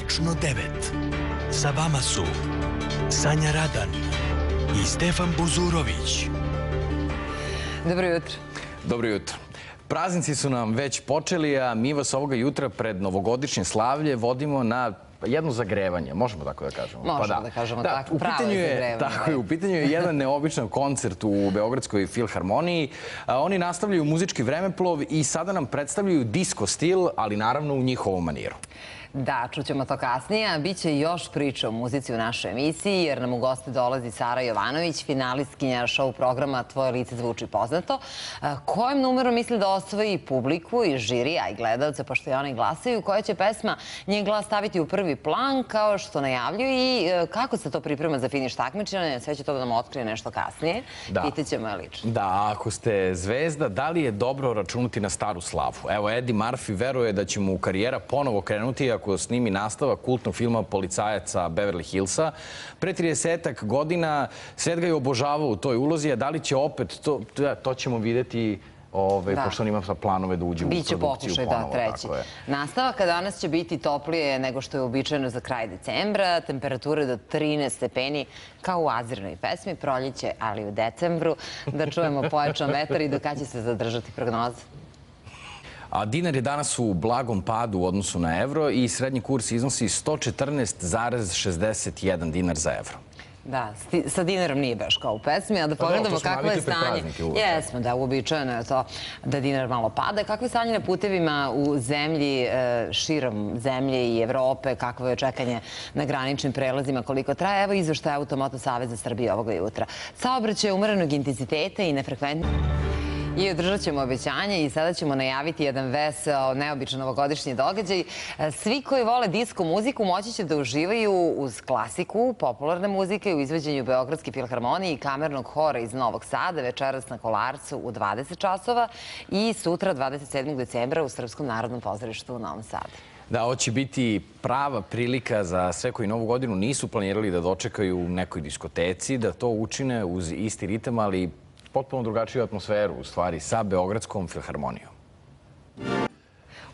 tačno 9. Sa vama su Sanja Radan i Stefan Buzurović. Dobro jutro. Dobro jutro. Praznici su nam već počeli, a mi vas ovoga jutra pred novogodišnje slavlje vodimo na jedno zagrevanje, možemo tako da kažemo. Možemo da kažemo tako, u pravo pitanju je, zagrevanje, Tako je, da. u pitanju je jedan neobičan koncert u Beogradskoj filharmoniji. A, Oni nastavljaju muzički vremeplov i sada nam predstavljaju disco stil, ali naravno u njihovom maniru. Da, čućemo to kasnije, a bit će još priča o muzici u našoj emisiji, jer nam u goste dolazi Sara Jovanović, finalistkinja show programa Tvoje lice zvuči poznato. A, Kojim numerom misli da osvoji publiku i žiri, a i gledalce, pošto i oni glasaju, koja će pesma njen glas staviti u prvi plan, kao što najavljuju i e, kako se to priprema za finiš takmičenja, sve će to da nam otkrije nešto kasnije. Da. Pitaćemo je lično. Da, ako ste zvezda, da li je dobro računati na staru slavu? Evo, Eddie Murphy veruje da će mu karijera ponovo krenuti ako snimi nastava kultnog filma Policajaca Beverly Hillsa. Pre 30 godina svet ga je obožavao u toj ulozi, a da li će opet, to, to, to ćemo videti Ove, Da. pošto on ima planove da uđe Biće u produkciju pokušaj, da, ponovo. treći. tako je. Nastavaka danas će biti toplije nego što je uobičajeno za kraj decembra. Temperature do 13 stepeni, kao u azirnoj pesmi. Proljeće, ali u decembru. Da čujemo pojačan vetar i do kada će se zadržati prognoza. A dinar je danas u blagom padu u odnosu na evro i srednji kurs iznosi 114,61 dinar za evro. Da, sa dinarom nije baš kao u pesmi, a da Pa pogledamo kakvo je stanje. uvek. Jesmo, da, uobičajeno je to da dinar malo pada. Kakvo je stanje na putevima u zemlji, e, širom zemlje i Evrope, kakvo je čekanje na graničnim prelazima, koliko traje? Evo izveštaje Automoto Saveza Srbije ovoga jutra. Saobraćaj je umerenog intenziteta i nefrekventno. I održat ćemo obećanje i sada ćemo najaviti jedan veseo, neobičan novogodišnji događaj. E, Svi koji vole disko muziku moći će da uživaju uz klasiku, popularne muzike u izveđenju Beogradske filharmonije i kamernog hora iz Novog Sada večeras na Kolarcu u 20 časova i sutra 27. decembra u Srpskom narodnom pozorištu u Novom Sadu. Da, ovo će biti prava prilika za sve koji novu godinu nisu planirali da dočekaju u nekoj diskoteci, da to učine uz isti ritam, ali potpuno drugačiju atmosferu, u stvari, sa Beogradskom filharmonijom.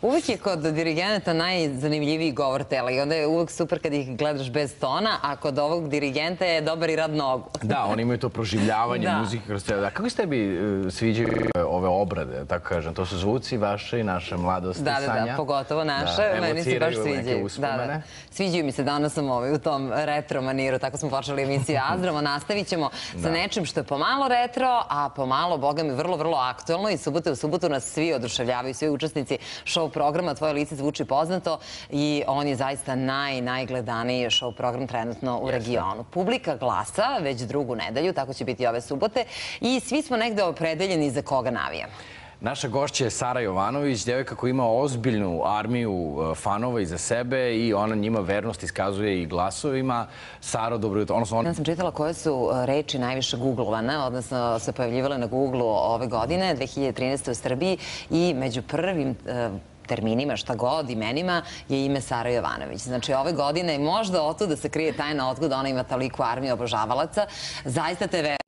Uvijek je kod dirigenata najzanimljiviji govor tela i onda je uvek super kad ih gledaš bez tona, a kod ovog dirigenta je dobar i rad nogu. Da, oni imaju to proživljavanje Da. muzike kroz celo. Da, kako se tebi e, sviđaju ove obrade, tako kažem? To su zvuci vaše i naše mladosti, Da, da, Sanja? da, pogotovo naše. Da, Meni se baš sviđaju. Da, da. Sviđaju mi se danas sam ovaj, u tom retro maniru. Tako smo počeli emisiju Azdravo. Nastavit ćemo sa Da. nečim što je pomalo retro, a pomalo, boga mi, vrlo, vrlo aktuelno. I subote u subotu nas svi oduševljavaju, svi učesnici show programa Tvoje lice zvuči poznato i on je zaista naj, najgledaniji show program trenutno u regionu. Publika glasa već drugu nedelju, tako će biti ove subote i svi smo negde opredeljeni za koga navijamo. Naša gošća je Sara Jovanović, devojka koja ima ozbiljnu armiju e, fanova iza sebe i ona njima vernost iskazuje i glasovima. Saro, dobro jutro. Odnosno, on... Ja sam čitala koje su e, reči najviše googlovane, odnosno se pojavljivale na Googlu ove godine, 2013. u Srbiji i među prvim e, terminima, šta god, imenima, je ime Sara Jovanović. Znači, ove godine možda otud da se krije tajna otkud ona ima toliku armiju obožavalaca. Zaista te.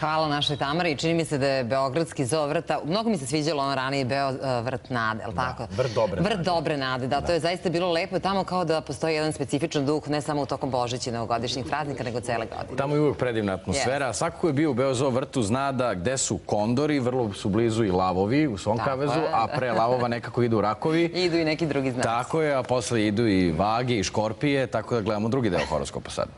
Hvala našoj Tamari. Čini mi se da je Beogradski zoo vrta, mnogo mi se sviđalo ono ranije Beo e, vrt nade, ali tako? vrt dobre Vrt nade. dobre nade, da, to je zaista bilo lepo tamo kao da postoji jedan specifičan duh, ne samo u tokom Božića i novogodišnjih praznika, nego cele godine. Tamo je uvek predivna atmosfera. Svako ko je bio u Beozo vrtu zna da gde su kondori, vrlo su blizu i lavovi u svom Tako kavezu, je. a pre lavova nekako idu rakovi. Idu i neki drugi znaci. Tako je, a posle idu i vage i škorpije, tako da gledamo drugi deo horoskopa sad.